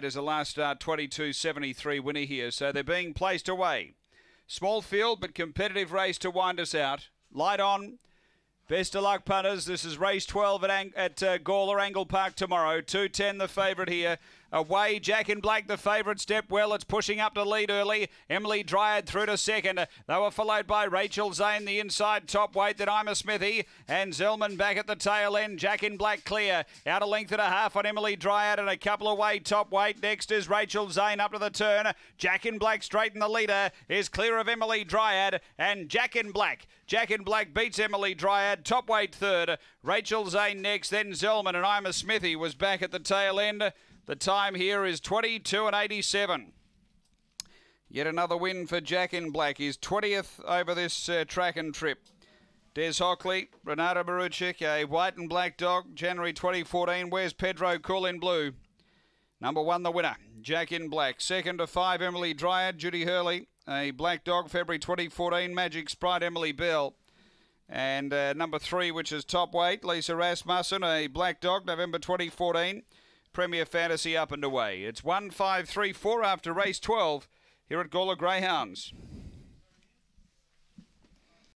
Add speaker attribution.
Speaker 1: As a last start 22.73 winner here, so they're being placed away. Small field but competitive race to wind us out. Light on. Best of luck, punters. This is race 12 at, Ang- at uh, Gawler Angle Park tomorrow. 210 the favourite here. Away, Jack in Black, the favourite, step well. It's pushing up to lead early. Emily Dryad through to second. They were followed by Rachel Zane, the inside top weight. Then I'm a Smithy. And Zellman back at the tail end. Jack in Black clear. Out a length and a half on Emily Dryad and a couple away top weight. Next is Rachel Zane up to the turn. Jack in Black straight in the leader is clear of Emily Dryad. And Jack in Black. Jack in Black beats Emily Dryad. Top weight third. Rachel Zane next. Then Zellman and I'm a Smithy was back at the tail end. The time here is 22 and 87. Yet another win for Jack in Black. He's 20th over this uh, track and trip. Des Hockley, Renato Baruchik, a white and black dog, January 2014. Where's Pedro Cool in blue? Number one, the winner, Jack in Black. Second to five, Emily Dryad, Judy Hurley, a black dog, February 2014. Magic Sprite, Emily Bell. And uh, number three, which is top weight, Lisa Rasmussen, a black dog, November 2014. Premier Fantasy up and away. It's 1 5 3 4 after race 12 here at Gawler Greyhounds.